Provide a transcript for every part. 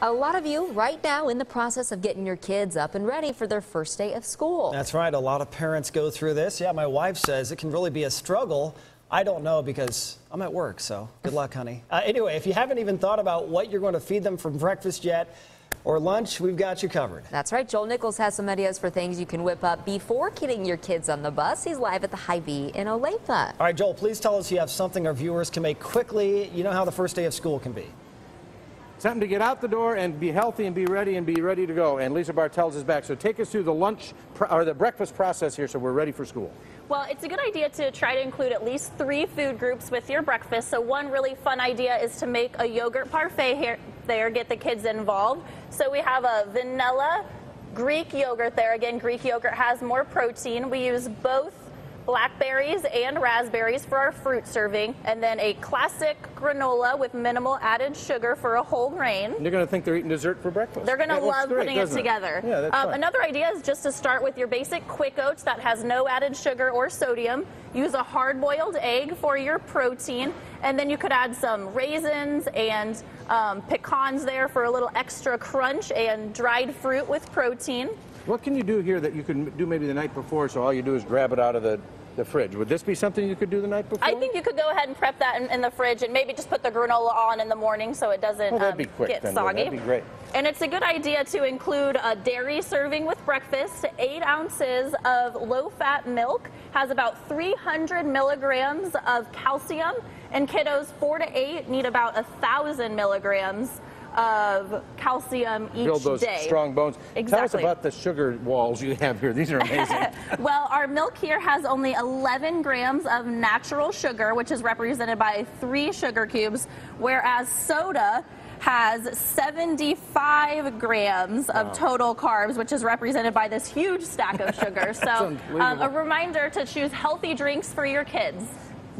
A lot of you right now in the process of getting your kids up and ready for their first day of school. That's right. A lot of parents go through this. Yeah, my wife says it can really be a struggle. I don't know because I'm at work, so good luck, honey. Uh, anyway, if you haven't even thought about what you're going to feed them for breakfast yet or lunch, we've got you covered. That's right. Joel Nichols has some ideas for things you can whip up before getting your kids on the bus. He's live at the Hy-Vee in Olathe. All right, Joel, please tell us you have something our viewers can make quickly. You know how the first day of school can be. Something to get out the door and be healthy and be ready and be ready to go. And Lisa Bartels is back. So take us through the lunch or the breakfast process here so we're ready for school. Well, it's a good idea to try to include at least three food groups with your breakfast. So one really fun idea is to make a yogurt parfait here there, get the kids involved. So we have a vanilla Greek yogurt there. Again, Greek yogurt has more protein. We use both blackberries and raspberries for our fruit serving, and then a classic granola with minimal added sugar for a whole grain. They're going to think they're eating dessert for breakfast. They're going to love great, putting it together. Yeah, that's um, another idea is just to start with your basic quick oats that has no added sugar or sodium. Use a hard boiled egg for your protein, and then you could add some raisins and um, pecans there for a little extra crunch and dried fruit with protein. What can you do here that you can do maybe the night before so all you do is grab it out of the, the fridge? Would this be something you could do the night before? I think you could go ahead and prep that in, in the fridge and maybe just put the granola on in the morning so it doesn't that'd um, be quick get then, soggy. That'd be great. And it's a good idea to include a dairy serving with breakfast. Eight ounces of low fat milk has about 300 milligrams of calcium, and kiddos four to eight need about a thousand milligrams of calcium each Build those day. strong bones. Tell us about the sugar walls you have here. These are amazing. Well, our milk here has only 11 grams of natural sugar, which is represented by three sugar cubes, whereas soda has 75 grams of total carbs, which is represented by this huge stack of sugar. So, um, a reminder to choose healthy drinks for your kids.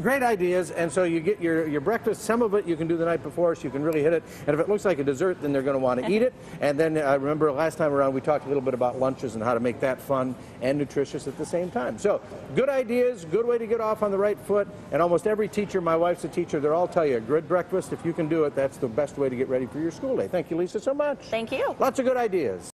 Great ideas, and so you get your, your breakfast. Some of it you can do the night before, so you can really hit it. And if it looks like a dessert, then they're going to want to eat it. And then I remember last time around we talked a little bit about lunches and how to make that fun and nutritious at the same time. So good ideas, good way to get off on the right foot. And almost every teacher, my wife's a teacher, they'll all tell you, a good breakfast. If you can do it, that's the best way to get ready for your school day. Thank you, Lisa, so much. Thank you. Lots of good ideas.